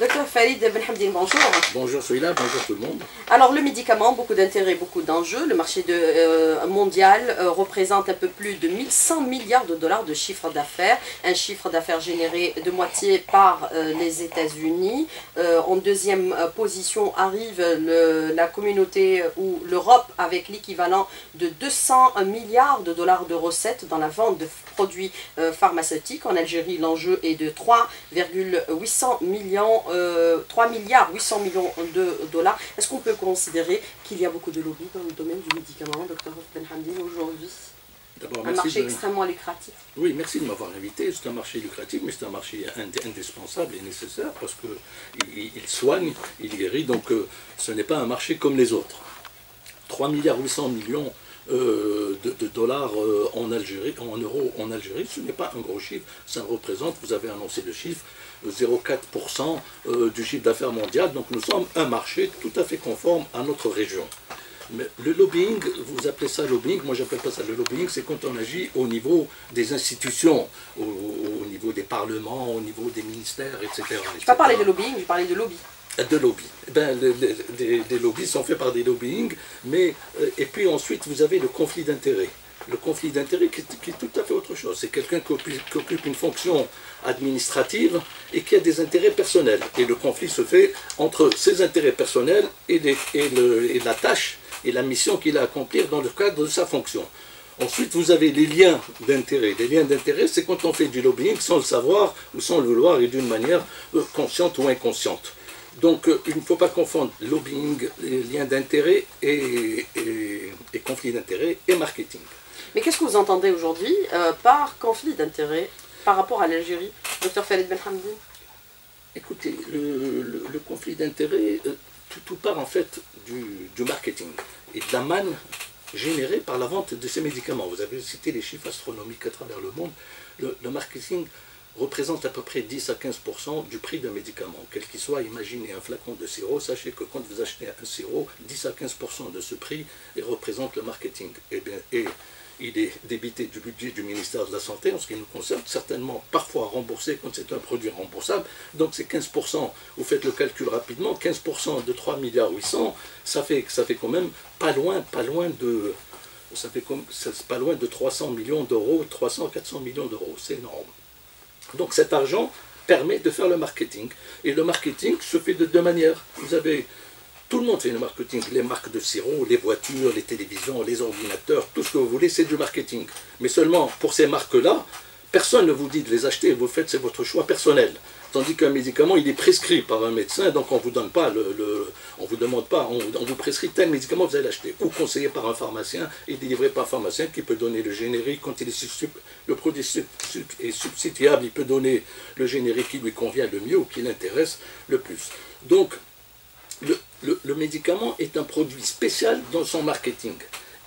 Docteur Farid Benhamdine, bonjour. Bonjour Soïla, bonjour tout le monde. Alors le médicament, beaucoup d'intérêts, beaucoup d'enjeux. Le marché de, euh, mondial euh, représente un peu plus de 1100 milliards de dollars de chiffre d'affaires. Un chiffre d'affaires généré de moitié par euh, les États-Unis. en deuxième position arrive la communauté ou l'Europe avec l'équivalent de 200 milliards de dollars de recettes dans la vente de produits pharmaceutiques. En Algérie, l'enjeu est de 3,800 millions 3 euh, milliards 800 millions de dollars. Est-ce qu'on peut considérer qu'il y a beaucoup de lobby dans le domaine du médicament, docteur Benhamdi, aujourd'hui? Un marché extrêmement lucratif. Oui, merci de m'avoir invité. C'est un marché lucratif, mais c'est un marché indispensable et nécessaire parce qu'il il soigne, il guérit. Donc euh, ce n'est pas un marché comme les autres. 3 milliards 800 millions euh, de, dollars en Algérie, en euros en Algérie, ce n'est pas un gros chiffre. Ça représente, vous avez annoncé le chiffre, 0,4% euh, du chiffre d'affaires mondial. Donc nous sommes un marché tout à fait conforme à notre région. Mais le lobbying, vous appelez ça lobbying, moi j'appelle pas ça le lobbying, c'est quand on agit au niveau des institutions, au, niveau des parlements, au niveau des ministères, etc. Je ne pas parler de lobbying, je parlais de lobby. De lobby. Eh ben, des lobbies sont faits par des lobbying, mais euh, et puis ensuite vous avez le conflit d'intérêts le conflit d'intérêt qui, est tout à fait autre chose. C'est quelqu'un qui, occupe une fonction administrative et qui a des intérêts personnels. Et le conflit se fait entre ses intérêts personnels et, la tâche et la mission qu'il a à accomplir dans le cadre de sa fonction. Ensuite, vous avez les liens d'intérêt. Les liens d'intérêt, c'est quand on fait du lobbying sans le savoir ou sans le vouloir et d'une manière euh, consciente ou inconsciente. Donc, euh, il ne faut pas confondre lobbying, les liens d'intérêt et, et conflit d'intérêt et marketing. Mais qu'est-ce que vous entendez aujourd'hui euh, par conflit d'intérêts par rapport à l'Algérie, docteur Khalid Benhamdi? Écoutez, le, conflit d'intérêts, euh, tout, part en fait du, marketing et de la manne générée par la vente de ces médicaments. Vous avez cité les chiffres astronomiques à travers le monde. Le, marketing représente à peu près 10 à 15% du prix d'un médicament. Quel qu'il soit, imaginez un flacon de sirop, sachez que quand vous achetez un sirop, 10 à 15% de ce prix représente le marketing. Et, eh bien, et il est débité du budget du ministère de la Santé en ce qui nous concerne, certainement parfois remboursé quand c'est un produit remboursable. Donc c'est 15%, vous faites le calcul rapidement, 15% de 3 milliards 800, ça fait, ça fait quand même pas loin, pas loin de, ça fait comme, pas loin de 300 millions d'euros, 300 400 millions d'euros, c'est énorme. Donc cet argent permet de faire le marketing. Et le marketing se fait de deux manières. Vous avez tout le monde fait le marketing. Les marques de sirop, les voitures, les télévisions, les ordinateurs, tout ce que vous voulez, c'est du marketing. Mais seulement pour ces marques-là, personne ne vous dit de les acheter. Vous faites, c'est votre choix personnel. Tandis qu'un médicament, il est prescrit par un médecin, donc on ne vous donne pas le, on vous demande pas, on, vous prescrit tel médicament, vous allez l'acheter. Ou conseillé par un pharmacien et délivré par un pharmacien qui peut donner le générique quand il est le produit est substituable, il peut donner le générique qui lui convient le mieux ou qui l'intéresse le plus. Donc, le, médicament est un produit spécial dans son marketing.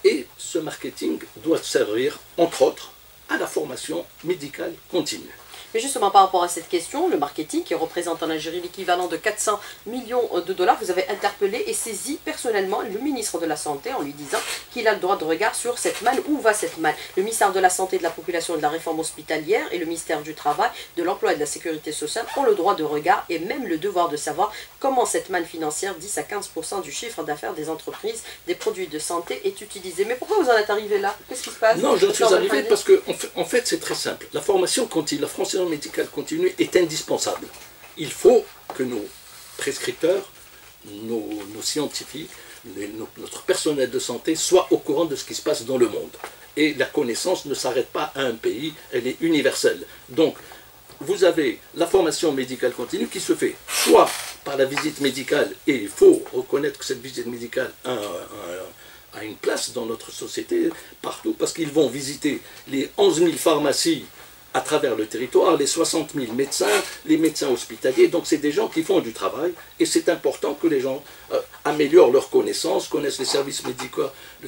Et ce marketing doit servir, entre autres, à la formation médicale continue. Mais justement, par rapport à cette question, le marketing, qui représente en Algérie l'équivalent de 400 millions de dollars, vous avez interpellé et saisi personnellement le ministre de la Santé en lui disant qu'il a le droit de regard sur cette manne. Où va cette manne? Le ministère de la Santé, de la Population et de la Réforme hospitalière et le ministère du Travail, de l'Emploi et de la Sécurité sociale ont le droit de regard et même le devoir de savoir comment cette manne financière, 10 à 15% du chiffre d'affaires des entreprises, des produits de santé, est utilisée. Mais pourquoi vous en êtes arrivé là? Qu'est-ce qui se passe? Non, je suis arrivé parce que, en fait, c'est très simple. La formation continue, la médicale continue est indispensable. Il faut que nos prescripteurs, nos, scientifiques, notre personnel de santé soient au courant de ce qui se passe dans le monde. Et la connaissance ne s'arrête pas à un pays, elle est universelle. Donc, vous avez la formation médicale continue qui se fait soit par la visite médicale, et il faut reconnaître que cette visite médicale a, a une place dans notre société partout, parce qu'ils vont visiter les 11 000 pharmacies à travers le territoire, les 60 000 médecins, les médecins hospitaliers. Donc c'est des gens qui font du travail et c'est important que les gens euh, améliorent leurs connaissances, connaissent les services médicaux, le,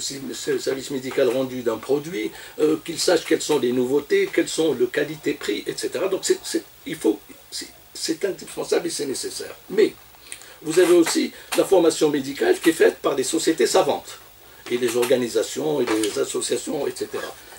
service médical rendu d'un produit, euh, qu'ils sachent quelles sont les nouveautés, quelles sont le qualité-prix, etc. Donc c'est, il faut, c'est indispensable et c'est nécessaire. Mais vous avez aussi la formation médicale qui est faite par des sociétés savantes et les organisations et les associations, etc.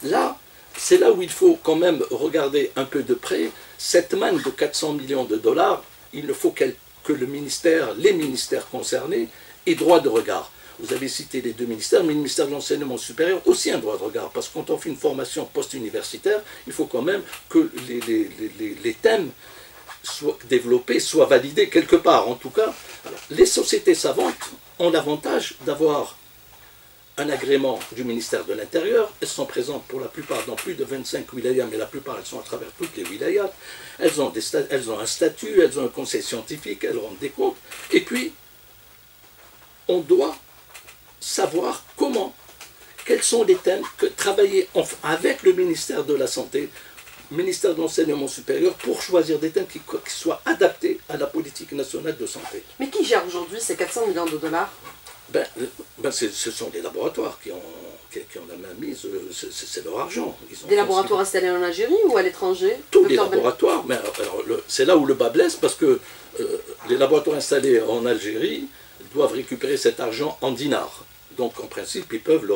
Là, c'est là où il faut quand même regarder un peu de près. Cette manne de 400 millions de dollars, il ne faut que le ministère, les ministères concernés aient droit de regard. Vous avez cité les deux ministères, mais le ministère de l'enseignement supérieur aussi un droit de regard, parce que quand on fait une formation post-universitaire, il faut quand même que les, thèmes soient développés, soient validés quelque part. En tout cas, les sociétés savantes ont l'avantage d'avoir un agrément du ministère de l'Intérieur. Elles sont présentes pour la plupart dans plus de 25 wilayas, mais la plupart elles sont à travers toutes les wilayas. Elles ont, elles ont un statut, elles ont un conseil scientifique, elles rendent des comptes. Et puis, on doit savoir comment, quels sont les thèmes que travailler avec le ministère de la Santé, ministère de l'Enseignement supérieur, pour choisir des thèmes qui, soient adaptés à la politique nationale de santé. Mais qui gère aujourd'hui ces 400 millions de dollars? Ben, euh, ben ce sont des laboratoires qui ont, qui, ont la main mise, euh, c'est leur argent. des laboratoires installés en Algérie ou à l'étranger Tous les laboratoires, mais c'est là où le bas blesse, parce que euh, les laboratoires installés en Algérie doivent récupérer cet argent en dinars. Donc en principe, ils peuvent le,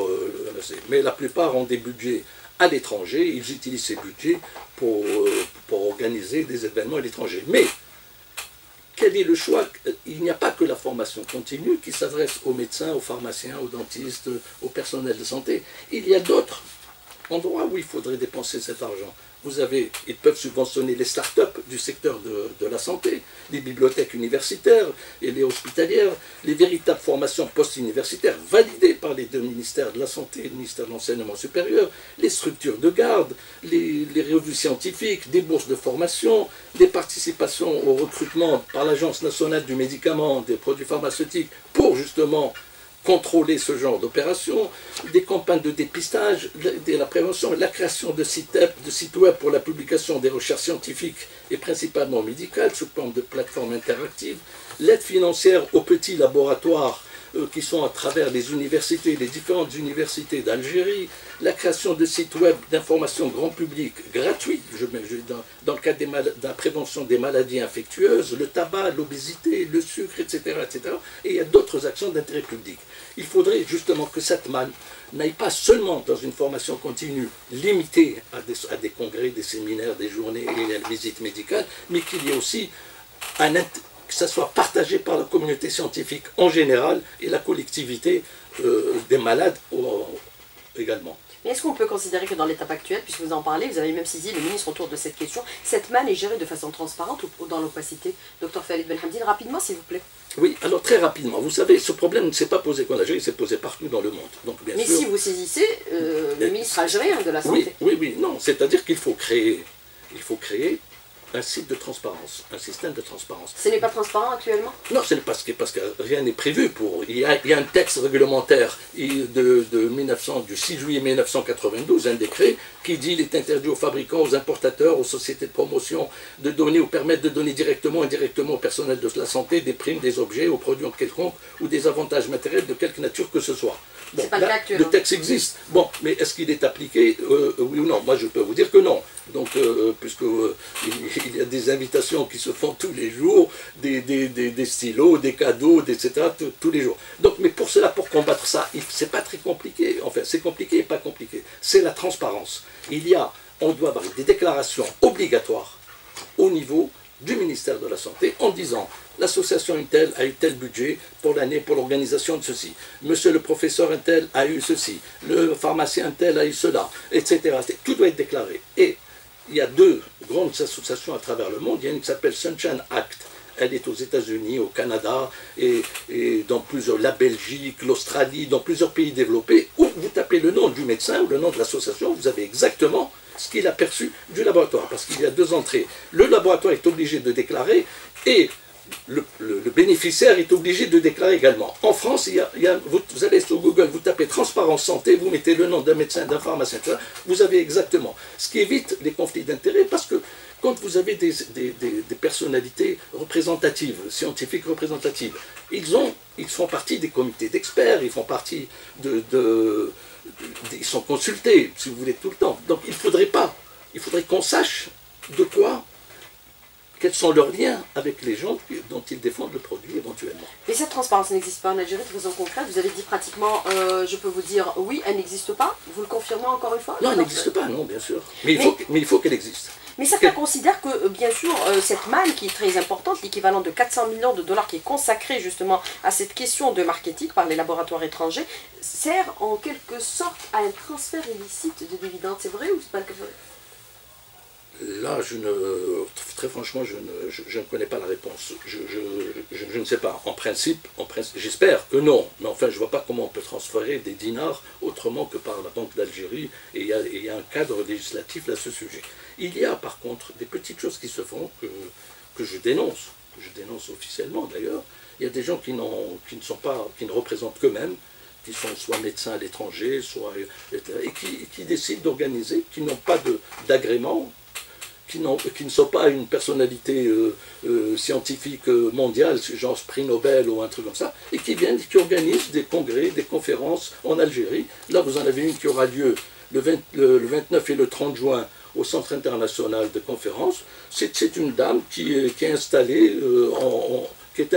Mais la plupart ont des budgets à l'étranger, ils utilisent ces budgets pour, euh, pour organiser des événements à l'étranger. Mais quel est le choix Il n'y a pas que la formation continue qui s'adresse aux médecins, aux pharmaciens, aux dentistes, au personnel de santé. Il y a d'autres endroits où il faudrait dépenser cet argent. Vous avez, ils peuvent subventionner les start-up du secteur de, la santé, les bibliothèques universitaires et les hospitalières, les véritables formations post-universitaires validées par les deux ministères de la Santé et le ministère de l'Enseignement supérieur, les structures de garde, les, les revues scientifiques, des bourses de formation, des participations au recrutement par l'Agence nationale du médicament, des produits pharmaceutiques, pour justement contrôler ce genre d'opération, des campagnes de dépistage, de la prévention, la création de sites, de sites web pour la publication des recherches scientifiques et principalement médicales sous forme de plateformes interactives, l'aide financière aux petits laboratoires qui sont à travers les universités, les différentes universités d'Algérie, la création de sites web d'information grand public gratuits, je, dans, dans, le cadre de la prévention des maladies infectieuses, le tabac, l'obésité, le sucre, etc., etc. Et il y a d'autres actions d'intérêt public. Il faudrait justement que cette manne n'aille pas seulement dans une formation continue limitée à des, à congrès, des séminaires, des journées et des visites médicales, mais qu'il y ait aussi un, que ça soit partagé par la communauté scientifique en général et la collectivité euh, des malades également. Mais est-ce qu'on peut considérer que dans l'étape actuelle, puisque vous en parlez, vous avez même saisi le ministre autour de cette question, cette manne est gérée de façon transparente ou dans l'opacité? Docteur Khalid Belhamdine, rapidement s'il vous plaît. Oui, alors très rapidement. Vous savez, ce problème ne s'est pas posé qu'en Algérie, il s'est posé partout dans le monde. Donc, bien Mais si vous saisissez euh, le ministre algérien de la Santé. Oui, oui, oui non. C'est-à-dire qu'il faut créer, il faut créer un site de transparence, un système de transparence. Ce n'est pas transparent actuellement? Non, ce n'est pas parce que rien n'est prévu pour. Il y, a, un texte réglementaire de, de 1900, du 6 juillet 1992, un décret qui dit qu'il est interdit aux fabricants, aux importateurs, aux sociétés de promotion de donner ou permettre de donner directement ou indirectement au personnel de la santé des primes, des objets, aux produits en quelconque ou des avantages matériels de quelque nature que ce soit. Bon, pas le, le texte existe. Bon, mais est-ce qu'il est appliqué euh, Oui ou non? Moi, je peux vous dire que non. Donc, euh, puisque euh, il y a des invitations qui se font tous les jours, des, des, stylos, des cadeaux, etc., tous les jours. Donc, mais pour cela, pour combattre ça, c'est pas très compliqué. Enfin, c'est compliqué et pas compliqué. C'est la transparence. Il y a, on doit avoir des déclarations obligatoires au niveau du ministère de la Santé en disant l'association Intel a eu tel budget pour l'année pour l'organisation de ceci. Monsieur le professeur Intel a eu ceci. Le pharmacien Intel a eu cela, etc. Tout doit être déclaré. Et il y a deux grandes associations à travers le monde. Il y a une qui s'appelle Sunshine Act. Elle est aux États-Unis, au Canada et, dans plusieurs, la Belgique, l'Australie, dans plusieurs pays développés, où vous tapez le nom du médecin ou le nom de l'association, vous avez exactement ce qu'il a perçu du laboratoire, parce qu'il y a deux entrées. Le laboratoire est obligé de déclarer et le, bénéficiaire est obligé de déclarer également. En France, il y a, vous, allez sur Google, vous tapez transparence santé, vous mettez le nom d'un médecin, d'un pharmacien, vous avez exactement. Ce qui évite les conflits d'intérêts parce que quand vous avez des, personnalités représentatives, scientifiques représentatives, ils, ont, ils font partie des comités d'experts, ils font partie de, de, Ils sont consultés, si vous voulez, tout le temps. Donc il ne faudrait pas. Il faudrait qu'on sache de quoi quels sont leurs liens avec les gens dont ils défendent le produit éventuellement. Mais cette transparence n'existe pas en Algérie de façon concrète Vous avez dit pratiquement, euh, je peux vous dire, oui, elle n'existe pas. Vous le confirmez encore une fois? Non, elle n'existe pas, non, bien sûr. Mais il faut, mais il faut qu'elle existe. Mais certains considèrent que, euh, bien sûr, euh, cette manne qui est très importante, l'équivalent de 400 millions de dollars qui est consacré justement à cette question de marketing par les laboratoires étrangers, sert en quelque sorte à un transfert illicite de dividendes. C'est vrai ou c'est pas le Là, je ne, très franchement, je ne, connais pas la réponse. Je, ne sais pas. En principe, j'espère que non. Mais enfin, je ne vois pas comment on peut transférer des dinars autrement que par la Banque d'Algérie. Et il y, a un cadre législatif à ce sujet. Il y a par contre des petites choses qui se font que, je dénonce, que je dénonce officiellement d'ailleurs. Il y a des gens qui, ne sont pas, qui ne représentent qu'eux-mêmes, qui sont soit médecins à l'étranger, soit et qui décident d'organiser, qui n'ont pas d'agrément qui, ne sont pas une personnalité euh, euh, scientifique euh, mondiale, genre prix Nobel ou un truc comme ça, et qui qui organisent des congrès, des conférences en Algérie. Là, vous en avez une qui aura lieu le, 29 et le 30 juin au Centre international de conférences. C'est une dame qui, est installée qui est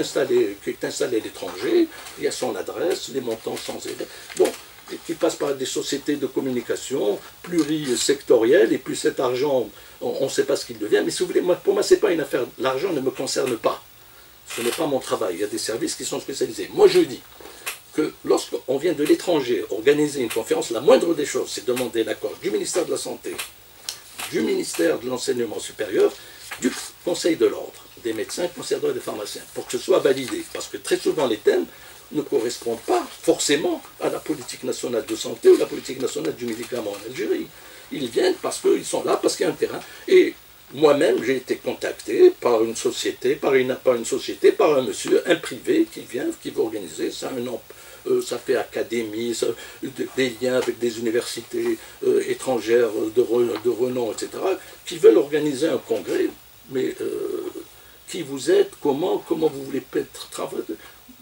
qui est à l'étranger, il y a son adresse, les montants sans aider. Bon, qui passe par des sociétés de communication plurisectorielles, et puis cet argent, on ne sait pas ce qu'il devient, mais si vous voulez, pour moi, ce n'est pas une affaire, l'argent ne me concerne pas. Ce n'est pas mon travail, il y a des services qui sont spécialisés. Moi, je dis que lorsqu'on vient de l'étranger organiser une conférence, la moindre des choses, c'est demander l'accord du ministère de la Santé, du ministère de l'Enseignement supérieur, du Conseil de l'Ordre, des médecins, conseillers et des pharmaciens, pour que ce soit validé. Parce que très souvent, les thèmes ne correspondent pas forcément à la politique nationale de santé ou la politique nationale du médicament en Algérie. Ils viennent parce qu'ils sont là, parce qu'il y a un terrain. Et moi-même, j'ai été contacté par une société, par une, par une société, par un monsieur, un privé qui vient, qui veut organiser, ça euh, ça fait académie, des liens avec des universités euh, étrangères de, de, renom, etc., qui veulent organiser un congrès, mais euh, qui vous êtes, comment, comment vous voulez travailler,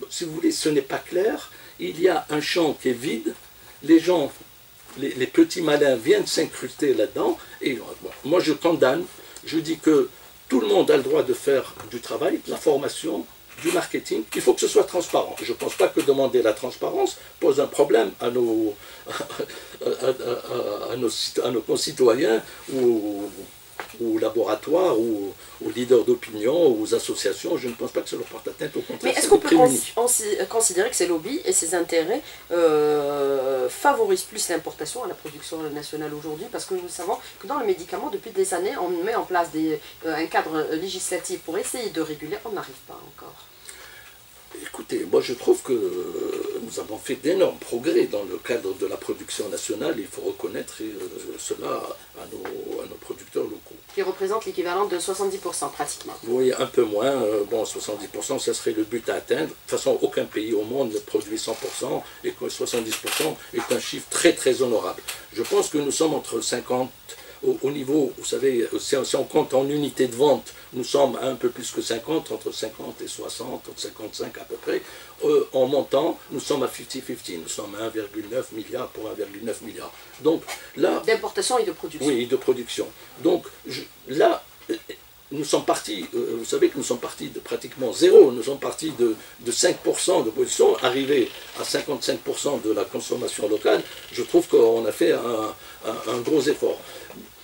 si vous voulez, ce n'est pas clair. Il y a un champ qui est vide. Les gens, les, petits malins viennent s'incruster là-dedans. Et moi, je condamne. Je dis que tout le monde a le droit de faire du travail, de la formation, du marketing. Il faut que ce soit transparent. Je ne pense pas que demander la transparence pose un problème à nos, nos concitoyens ou aux laboratoires, ou aux leaders d'opinion, aux associations, je ne pense pas que ça leur porte atteinte, au contraire. Mais est-ce qu'on peut considérer que ces lobbies et ces intérêts euh, favorisent plus l'importation à la production nationale aujourd'hui? Parce que nous savons que dans le médicament, depuis des années, on met en place des, euh, un cadre législatif pour essayer de réguler, on n'arrive pas encore. Écoutez, moi je trouve que nous avons fait d'énormes progrès dans le cadre de la production nationale. Il faut reconnaître euh, cela à nos, producteurs locaux. Qui représente l'équivalent de 70% pratiquement. Oui, un peu moins. Euh, bon, 70%, ce serait le but à atteindre. De toute façon, aucun pays au monde ne produit 100% et que 70% est un chiffre très très honorable. Je pense que nous sommes entre 50 au, niveau, vous savez, si on, compte en unités de vente, nous sommes à un peu plus que 50, entre 50 et 60, entre 55 à peu près. Euh, en montant, nous sommes à 50-50, nous sommes à 1,9 milliard pour 1,9 milliard. Donc là... D'importation et de production. Oui, de production. Donc là, nous sommes partis, euh, vous savez que nous sommes partis de pratiquement zéro, nous sommes partis de, de 5% de production, arrivés à 55% de la consommation locale, je trouve qu'on a fait un, gros effort.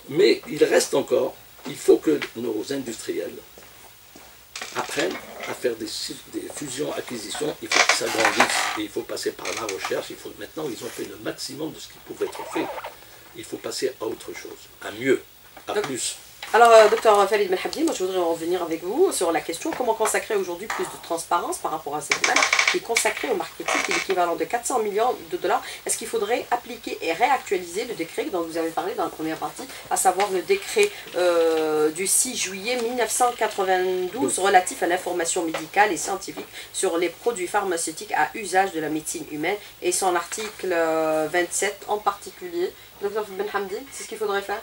Mais il reste encore, il faut que nos industriels apprennent à faire des, fusions-acquisitions, il faut qu'ils s'agrandissent, et il faut passer par la recherche, il faut, maintenant ils ont fait le maximum de ce qui pouvait être fait. Il faut passer à autre chose, à mieux, à plus. Alors, euh, docteur Falid Melhabdi, moi je voudrais revenir avec vous sur la question comment consacrer aujourd'hui plus de transparence par rapport à cette manne qui est consacrée au marketing, qui est l'équivalent de 400 millions de dollars. Est-ce qu'il faudrait appliquer et réactualiser le décret dont vous avez parlé dans la première partie, à savoir le décret euh, du 6 juillet 1992 relatif à l'information médicale et scientifique sur les produits pharmaceutiques à usage de la médecine humaine et son article 27 euh, en particulier? Docteur Benhamdi, c'est ce qu'il faudrait faire?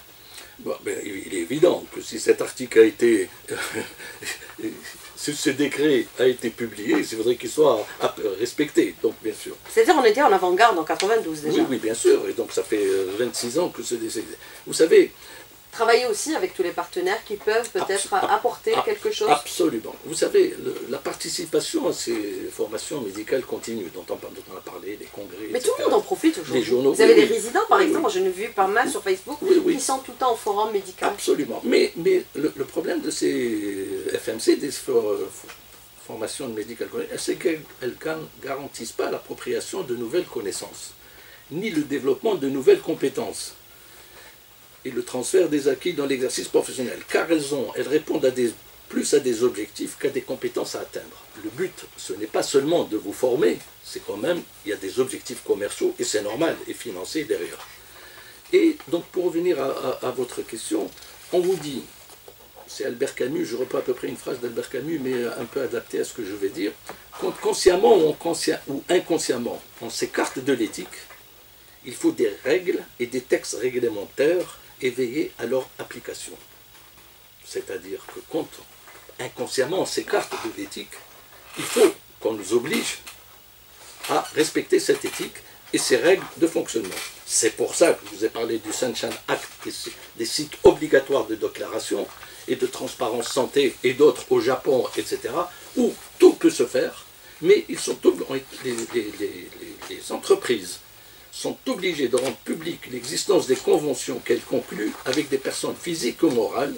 Ben, il est évident que si cet article a été, si ce décret a été publié, il faudrait qu'il soit respecté, donc bien sûr. C'est-à-dire on était en avant-garde en 92 déjà Oui, oui, bien sûr, et donc ça fait 26 euh, ans que ce. Vous savez, travailler aussi avec tous les partenaires qui peuvent peut-être apporter quelque chose Absolument. Vous savez, la participation à ces formations médicales continues, dont on, a parlé, les congrès. Mais tout le monde en profite aujourd'hui. journaux. Vous avez des résidents, par exemple, j'en ai vu pas mal sur Facebook, qui sont tout le temps au forum médical. Absolument. Mais, mais le, problème de ces FMC, des formations de médical c'est qu'elles ne garantissent pas l'appropriation de nouvelles connaissances, ni le développement de nouvelles compétences et le transfert des acquis dans l'exercice professionnel, car elles, ont, elles répondent à des, plus à des objectifs qu'à des compétences à atteindre. Le but, ce n'est pas seulement de vous former, c'est quand même, il y a des objectifs commerciaux, et c'est normal, et financiers derrière. Et donc, pour revenir à, votre question, on vous dit, c'est Albert Camus, je reprends à peu près une phrase d'Albert Camus, mais un peu adaptée à ce que je vais dire, consciemment ou, ou inconsciemment, on s'écarte de l'éthique, il faut des règles et des textes réglementaires et veiller à leur application. C'est-à-dire que quand inconsciemment on s'écarte de l'éthique, il faut qu'on nous oblige à respecter cette éthique et ses règles de fonctionnement. C'est pour ça que je vous ai parlé du Sunshine Act, des sites obligatoires de déclaration et de transparence santé et d'autres au Japon, etc., où tout peut se faire, mais ils sont, les, les entreprises sont obligées de rendre publique l'existence des conventions qu'elles concluent avec des personnes physiques ou morales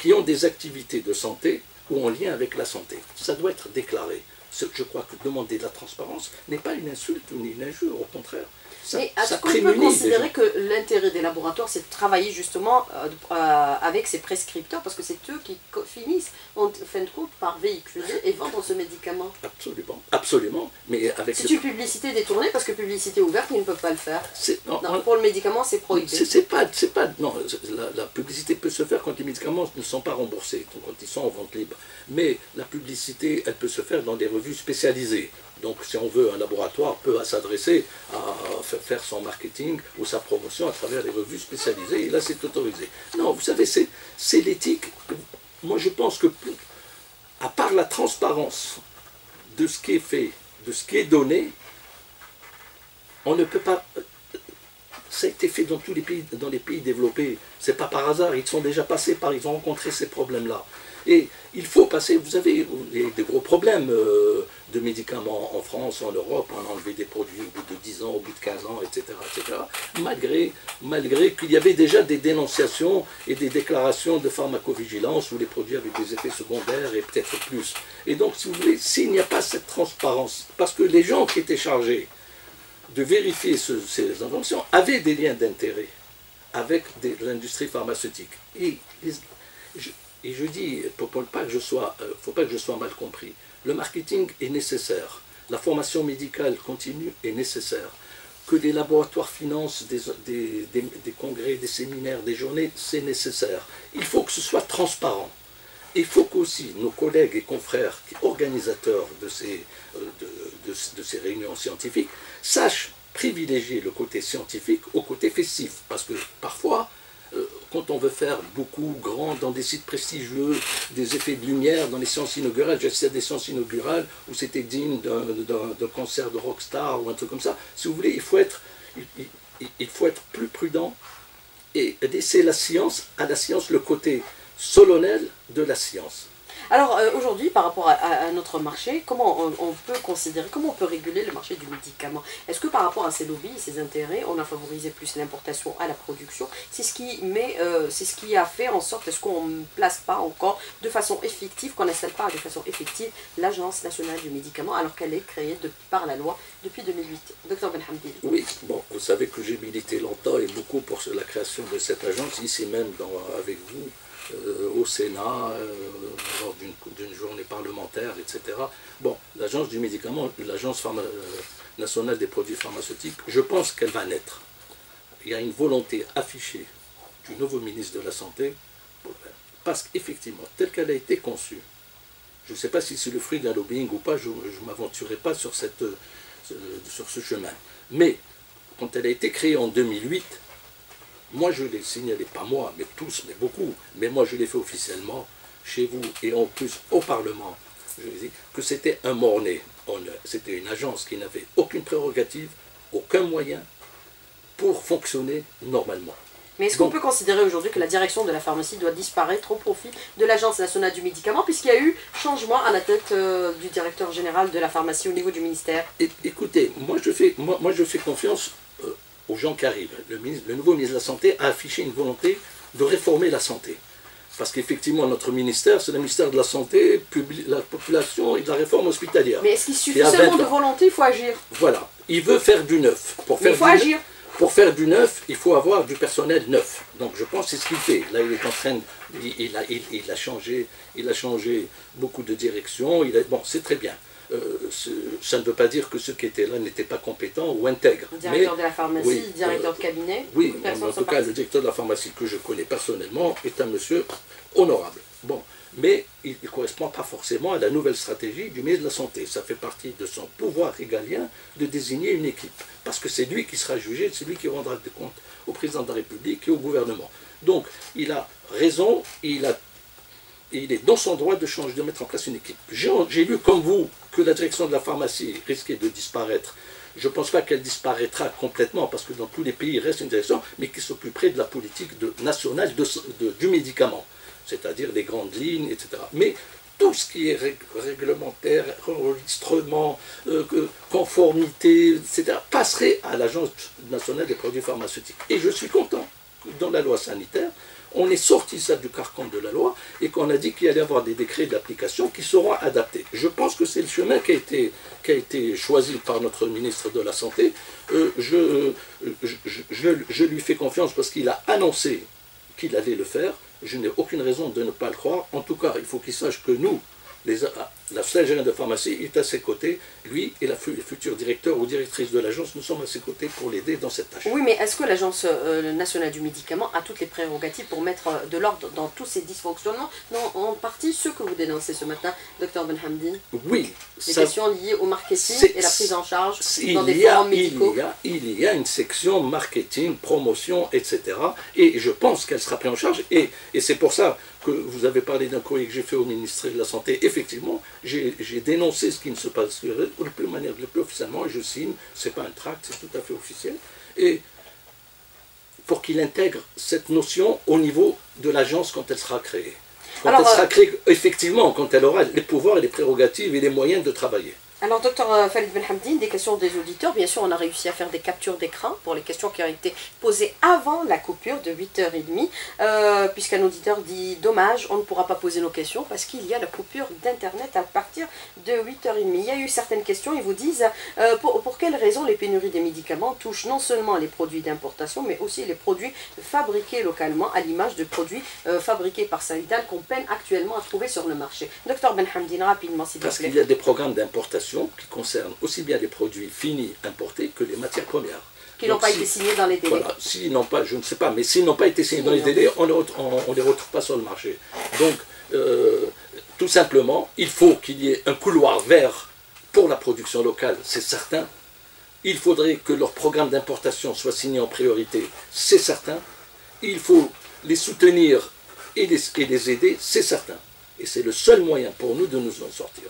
qui ont des activités de santé ou en lien avec la santé. Ça doit être déclaré. Je crois que demander de la transparence n'est pas une insulte ni une injure, au contraire. Mais est-ce qu'on peut considérer que l'intérêt des laboratoires, c'est de travailler justement euh, euh, avec ces prescripteurs, parce que c'est eux qui finissent, en fin de compte, par véhiculer et vendre ce médicament Absolument, absolument. Mais avec c'est une publicité détournée, parce que publicité ouverte, ils ne peuvent pas le faire. Non, pour le médicament, c'est prohibé. C'est pas, pas, non, la, la, publicité peut se faire quand les médicaments ne sont pas remboursés, quand ils sont en vente libre. Mais la publicité, elle peut se faire dans des revues spécialisées. Donc, si on veut, un laboratoire peut s'adresser à faire son marketing ou sa promotion à travers les revues spécialisées, et là, c'est autorisé. Non, vous savez, c'est l'éthique. Moi, je pense que, à part la transparence de ce qui est fait, de ce qui est donné, on ne peut pas. Ça a été fait dans tous les pays, dans les pays développés. C'est pas par hasard. Ils sont déjà passés par, ils ont rencontré ces problèmes-là. Et il faut passer, vous avez des gros problèmes euh, de médicaments en France, en Europe, on a enlevé des produits au bout de 10 ans, au bout de 15 ans, etc. etc. malgré, malgré qu'il y avait déjà des dénonciations et des déclarations de pharmacovigilance où les produits avaient des effets secondaires et peut-être plus. Et donc, si vous voulez, s'il n'y a pas cette transparence, parce que les gens qui étaient chargés de vérifier ces inventions avaient des liens d'intérêt avec l'industrie pharmaceutique. Et je dis, pour, euh, faut pas que je sois mal compris, le marketing est nécessaire, la formation médicale continue est nécessaire, que les laboratoires financent des, des, congrès, des séminaires, des journées, c'est nécessaire. Il faut que ce soit transparent. Il faut qu'aussi nos collègues et confrères organisateurs de ces, euh, de, de ces réunions scientifiques sachent privilégier le côté scientifique au côté festif. Parce que parfois, quand on veut faire beaucoup grand dans des sites prestigieux, des effets de lumière dans les séances inaugurales, j'assistais à des séances inaugurales où c'était digne d'un concert de rockstar ou un truc comme ça. Si vous voulez, il faut être, il, faut être plus prudent et laisser la science, à la science le côté solennel de la science. Alors euh, aujourd'hui, par rapport à, notre marché, comment on, peut considérer, comment on peut réguler le marché du médicament? Est-ce que par rapport à ces lobbies ces intérêts, on a favorisé plus l'importation à la production? C'est ce qui met, euh, c'est ce qui a fait en sorte, est-ce qu'on ne place pas encore de façon effective, qu'on n'installe pas de façon effective l'Agence nationale du médicament alors qu'elle est créée par la loi depuis 2008 Docteur Benhamdi. Oui, bon, vous savez que j'ai milité longtemps et beaucoup pour la création de cette agence, ici même avec vous. Euh, au Sénat, euh, lors d'une journée parlementaire, etc. Bon, l'agence du médicament, l'agence euh, nationale des produits pharmaceutiques, je pense qu'elle va naître. Il y a une volonté affichée du nouveau ministre de la Santé, parce qu'effectivement, telle qu'elle a été conçue, je ne sais pas si c'est le fruit d'un lobbying ou pas, je ne m'aventurerai pas sur, cette, sur ce chemin. Mais quand elle a été créée en 2008, moi, je l'ai signalé, pas moi, mais tous, mais beaucoup, mais moi, je l'ai fait officiellement chez vous et en plus au Parlement. Je dis que c'était un mort-né. C'était une agence qui n'avait aucune prérogative, aucun moyen pour fonctionner normalement. Mais est-ce qu'on peut considérer aujourd'hui que la direction de la pharmacie doit disparaître au profit de l'Agence nationale du médicament, puisqu'il y a eu changement à la tête euh, du directeur général de la pharmacie au niveau du ministère? Écoutez, moi je fais, moi, moi je fais confiance aux gens qui arrivent. Le, le nouveau ministre de la Santé a affiché une volonté de réformer la santé. Parce qu'effectivement, notre ministère, c'est le ministère de la Santé, la population et de la réforme hospitalière. Mais est-ce qu'il suffit seulement de volonté Il faut agir. Voilà. Il veut faire du neuf. Pour faire il faut agir. Pour faire du neuf, il faut avoir du personnel neuf. Donc je pense que c'est ce qu'il fait. Là, il est en train, il, a, il, a changé, il a changé beaucoup de direction. Il bon, c'est très bien. Euh, ça ne veut pas dire que ceux qui étaient là n'étaient pas compétents ou intègres. Directeur de la pharmacie, directeur de cabinet Oui, en, tout cas, le directeur de la pharmacie que je connais personnellement est un monsieur honorable. Bon, mais il ne correspond pas forcément à la nouvelle stratégie du ministre de la Santé. Ça fait partie de son pouvoir régalien de désigner une équipe, parce que c'est lui qui sera jugé, c'est lui qui rendra des comptes au président de la République et au gouvernement. Donc, il a raison, il, a, il est dans son droit de changer, de mettre en place une équipe. J'ai lu, comme vous, que la direction de la pharmacie risquait de disparaître. Je ne pense pas qu'elle disparaîtra complètement, parce que dans tous les pays, il reste une direction, mais qui s'occuperait de la politique nationale du médicament c'est-à-dire les grandes lignes, etc. Mais tout ce qui est réglementaire, enregistrement, euh, conformité, etc., passerait à l'Agence nationale des produits pharmaceutiques. Et je suis content que dans la loi sanitaire, on ait sorti ça du carcan de la loi et qu'on a dit qu'il allait y avoir des décrets d'application qui seront adaptés. Je pense que c'est le chemin qui a, été, choisi par notre ministre de la Santé. Euh, je lui fais confiance parce qu'il a annoncé qu'il allait le faire. Je n'ai aucune raison de ne pas le croire. En tout cas, il faut qu'il sache que nous, les, la stagiaire de pharmacie est à ses côtés. Lui et la future directeur ou directrice de l'agence, nous sommes à ses côtés pour l'aider dans cette tâche. Oui, mais est-ce que l'Agence euh, nationale du médicament a toutes les prérogatives pour mettre euh, de l'ordre dans tous ces dysfonctionnements? Non, en partie ceux que vous dénoncez ce matin, docteur Benhamdi. Oui. Les questions liées au marketing et la prise en charge dans des forums médicaux. Il y, a, il y a une section marketing, promotion, etc. Et je pense qu'elle sera prise en charge. Et, et c'est pour ça que vous avez parlé d'un courrier que j'ai fait au ministère de la Santé. Effectivement, j'ai dénoncé ce qui ne se passe de manière le plus officiellement, et je signe, ce n'est pas un tract, c'est tout à fait officiel, et pour qu'il intègre cette notion au niveau de l'agence quand elle sera créée. Quand elle sera euh, créée, effectivement, quand elle aura les pouvoirs et les prérogatives et les moyens de travailler. Alors, docteur euh, Khalid Benhamdine, des questions des auditeurs. Bien sûr, on a réussi à faire des captures d'écran pour les questions qui ont été posées avant la coupure de 8h30, euh, puisqu'un auditeur dit dommage, on ne pourra pas poser nos questions parce qu'il y a la coupure d'Internet à partir de 8h30. Il y a eu certaines questions, ils vous disent euh, pour, pour quelles raisons les pénuries des médicaments touchent non seulement les produits d'importation, mais aussi les produits fabriqués localement, à l'image de produits fabriqués par Saïdal qu'on peine actuellement à trouver sur le marché. Docteur Benhamdine, rapidement, s'il vous plaît. Parce qu'il y a des programmes d'importation qui concernent aussi bien les produits finis importés que les matières premières. Qui n'ont pas été signés dans les délais. Voilà, s'ils n'ont pas, je ne sais pas, mais s'ils n'ont pas été signés dans les délais, on ne les, retrouve pas sur le marché. Donc, euh, tout simplement, il faut qu'il y ait un couloir vert pour la production locale, c'est certain. Il faudrait que leur programme d'importation soit signé en priorité, c'est certain. Il faut les soutenir et les, et les aider, c'est certain. Et c'est le seul moyen pour nous de nous en sortir.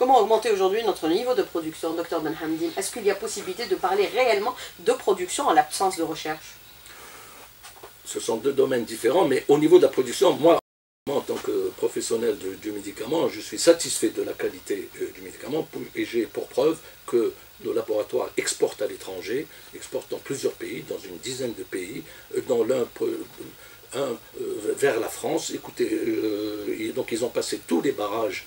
Comment augmenter aujourd'hui notre niveau de production, docteur Benhamdin Est-ce qu'il y a possibilité de parler réellement de production en l'absence de recherche? Ce sont deux domaines différents, mais au niveau de la production, moi, en tant que professionnel du médicament, je suis satisfait de la qualité euh, du médicament et j'ai pour preuve que nos laboratoires exportent à l'étranger, exportent dans plusieurs pays, dans une dizaine de pays, euh, dans l'un euh, vers la France. Écoutez, donc ils ont passé tous les barrages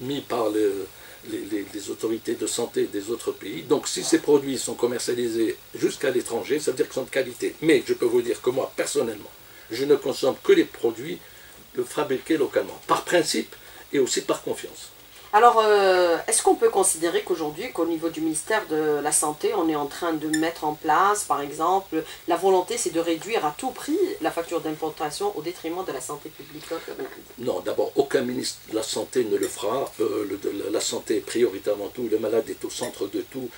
mis par les, autorités de santé des autres pays. Donc si ces produits sont commercialisés jusqu'à l'étranger, ça veut dire qu'ils sont de qualité. Mais je peux vous dire que moi, personnellement, je ne consomme que les produits fabriqués localement, par principe et aussi par confiance. Alors, euh, est-ce qu'on peut considérer qu'aujourd'hui, qu'au niveau du ministère de la Santé, on est en train de mettre en place, par exemple, la volonté, c'est de réduire à tout prix la facture d'importation au détriment de la santé publique Non, d'abord, aucun ministre de la Santé ne le fera. Euh, la santé est prioritaire avant tout. Le malade est au centre de tout.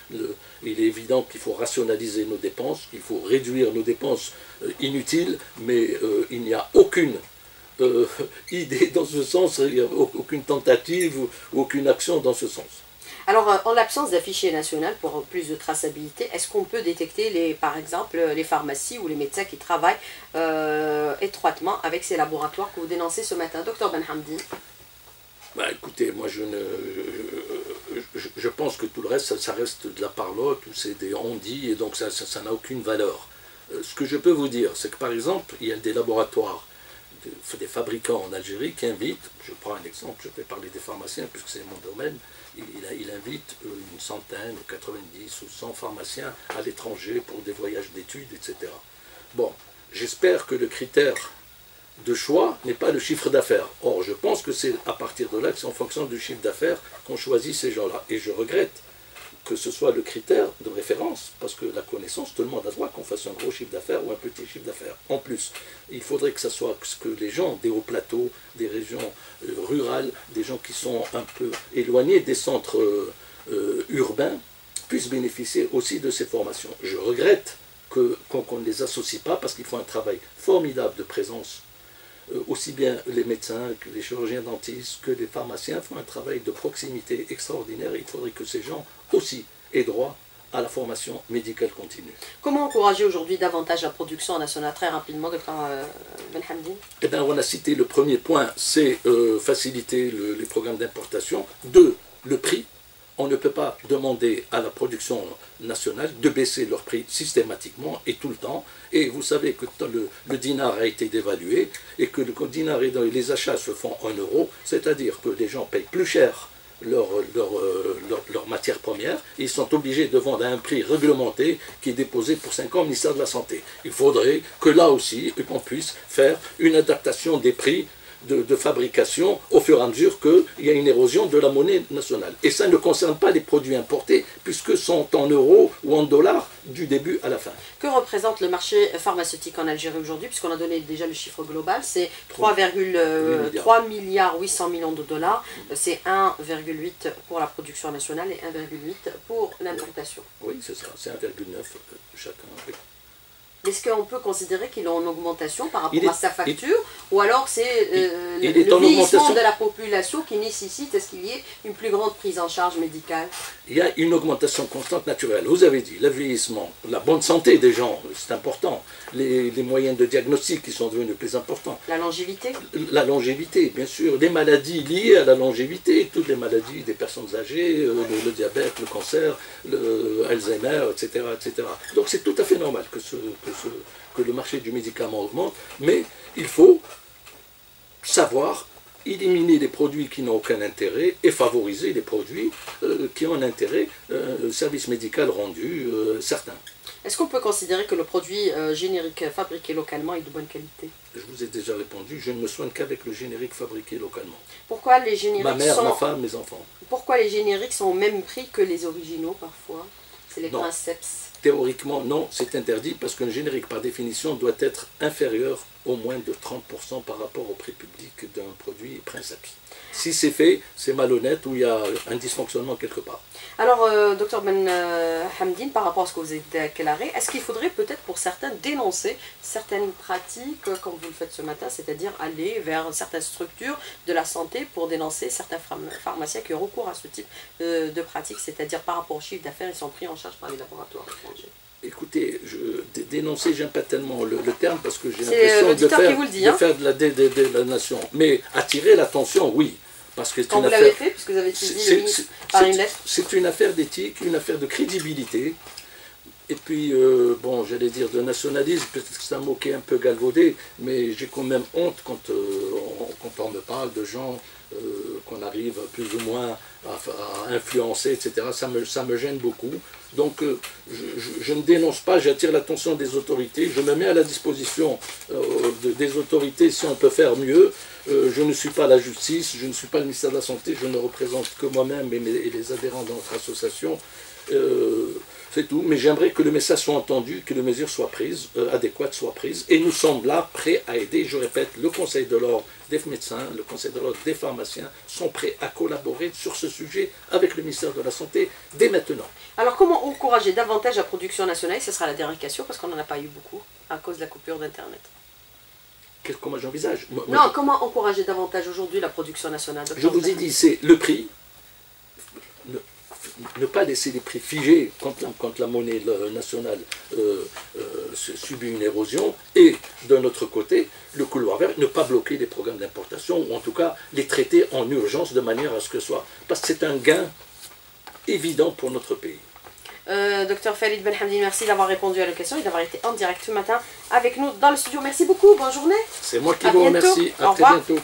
il est évident qu'il faut rationaliser nos dépenses, qu'il faut réduire nos dépenses euh, inutiles, mais il n'y a aucune euh, idée dans ce sens, il n'y a aucune tentative ou aucune action dans ce sens. Alors, euh, en l'absence d'affiché national pour plus de traçabilité, est-ce qu'on peut détecter, les, par exemple, les pharmacies ou les médecins qui travaillent euh, étroitement avec ces laboratoires que vous dénoncez ce matin Docteur Benhamdi? Bah, écoutez, moi je ne. Je, pense que tout le reste, ça, reste de la parlotte, ou c'est des on-dit, et donc ça n'a aucune valeur. Euh, ce que je peux vous dire, c'est que par exemple, il y a des laboratoires, des fabricants en Algérie qui invitent, je prends un exemple, je vais parler des pharmaciens puisque c'est mon domaine, il, il, invite euh, une centaine, 90 ou 100 pharmaciens à l'étranger pour des voyages d'études, etc. Bon, j'espère que le critère de choix n'est pas le chiffre d'affaires. Or, je pense que c'est à partir de là que c'est en fonction du chiffre d'affaires qu'on choisit ces gens-là. Et je regrette que ce soit le critère de référence, parce que la connaissance, le monde a droit qu'on fasse un gros chiffre d'affaires ou un petit chiffre d'affaires. En plus, il faudrait que ce soit que les gens des hauts plateaux, des régions euh, rurales, des gens qui sont un peu éloignés des centres euh, euh, urbains, puissent bénéficier aussi de ces formations. Je regrette qu'on ne les associe pas parce qu'ils font un travail formidable de présence aussi bien les médecins que les chirurgiens dentistes que les pharmaciens font un travail de proximité extraordinaire. Il faudrait que ces gens aussi aient droit à la formation médicale continue. Comment encourager aujourd'hui davantage la production nationale Très rapidement, docteur euh, Benhamdi? Eh bien, on a cité le premier point, c'est euh, faciliter les programmes d'importation. Deux, le prix on ne peut pas demander à la production nationale de baisser leur prix systématiquement et tout le temps. Et vous savez que le, dinar a été dévalué et que le dinar et les achats se font en euros, c'est-à-dire que les gens payent plus cher leurs leur, leur, matières premières, ils sont obligés de vendre à un prix réglementé qui est déposé pour 5 ans au ministère de la Santé. Il faudrait que là aussi, qu'on puisse faire une adaptation des prix de, fabrication au fur et à mesure qu'il y a une érosion de la monnaie nationale. Et ça ne concerne pas les produits importés, puisque sont en euros ou en dollars du début à la fin. Que représente le marché pharmaceutique en Algérie aujourd'hui, puisqu'on a donné déjà le chiffre global, c'est 3,3 milliards 800 millions de dollars, c'est 1,8 pour la production nationale et 1,8 pour l'importation. Oui, c'est ça, c'est 1,9 chacun. Est-ce qu'on peut considérer qu'il est en augmentation par rapport à sa facture Ou alors c'est euh, le, vieillissement de la population qui nécessite est-ce qu'il y ait une plus grande prise en charge médicale? Il y a une augmentation constante naturelle. Vous avez dit, le vieillissement, la bonne santé des gens, c'est important. Les, moyens de diagnostic qui sont devenus plus importants. La longévité La longévité, bien sûr. Les maladies liées à la longévité, toutes les maladies des personnes âgées, euh, le, diabète, le cancer, le Alzheimer, etc. etc. Donc c'est tout à fait normal que ce que le marché du médicament augmente, mais il faut savoir éliminer les produits qui n'ont aucun intérêt et favoriser les produits euh, qui ont un intérêt, euh, service médical rendu euh, certain. Est-ce qu'on peut considérer que le produit euh, générique fabriqué localement est de bonne qualité? Je vous ai déjà répondu, je ne me soigne qu'avec le générique fabriqué localement. Pourquoi les génériques Ma mère, ma femme, mes enfants. Pourquoi les génériques sont au même prix que les originaux parfois? C'est les princeps Théoriquement, non, c'est interdit parce qu'un générique, par définition, doit être inférieur au moins de 30% par rapport au prix public d'un produit Prince Si c'est fait, c'est malhonnête ou il y a un dysfonctionnement quelque part. Alors, euh, docteur Ben euh, Hamdin, par rapport à ce que vous avez déclaré, est-ce qu'il faudrait peut-être pour certains dénoncer certaines pratiques, euh, comme vous le faites ce matin, c'est-à-dire aller vers certaines structures de la santé pour dénoncer certains pharmaciens qui ont recours à ce type de pratiques, c'est-à-dire par rapport au chiffre d'affaires, ils sont pris en charge par les laboratoires étrangers? Écoutez, je, dénoncer, j'aime pas tellement le, terme parce que j'ai l'impression de, faire, de, hein. faire de la, de, la nation. Mais attirer l'attention, oui. Parce que Quand vous l'avez fait, puisque vous avez saisi par une lettre C'est une affaire d'éthique, une affaire de crédibilité. Et puis, euh, bon, j'allais dire de nationalisme, peut-être que c'est un mot qui est un peu galvaudé, mais j'ai quand même honte quand, euh, on, quand on me parle de gens euh, qu'on arrive plus ou moins à, influencer, etc. Ça me, ça me gêne beaucoup. Donc je, ne dénonce pas, j'attire l'attention des autorités, je me mets à la disposition des autorités si on peut faire mieux. Je ne suis pas la justice, je ne suis pas le ministère de la Santé, je ne représente que moi-même et, les adhérents de notre association. C'est tout, mais j'aimerais que le message soit entendu, que les mesures soient prises, euh, adéquates soient prises, et nous sommes là prêts à aider. Je répète, le Conseil de l'ordre des médecins, le Conseil de l'ordre des pharmaciens sont prêts à collaborer sur ce sujet avec le ministère de la Santé dès maintenant. Alors comment encourager davantage la production nationale? Ce sera la dernière question, parce qu'on n'en a pas eu beaucoup à cause de la coupure d'Internet. Comment j'envisage Non, comment encourager davantage aujourd'hui la production nationale Je vous ai dit, c'est le prix, ne pas laisser les prix figés quand la, quand la monnaie nationale euh, euh, subit une érosion, et d'un autre côté, le couloir vert, ne pas bloquer les programmes d'importation, ou en tout cas les traiter en urgence de manière à ce que ce soit. Parce que c'est un gain évident pour notre pays. Euh, docteur Farid Benhamdi, merci d'avoir répondu à la question et d'avoir été en direct ce matin avec nous dans le studio. Merci beaucoup, bonne journée. C'est moi qui vous remercie. À très bientôt.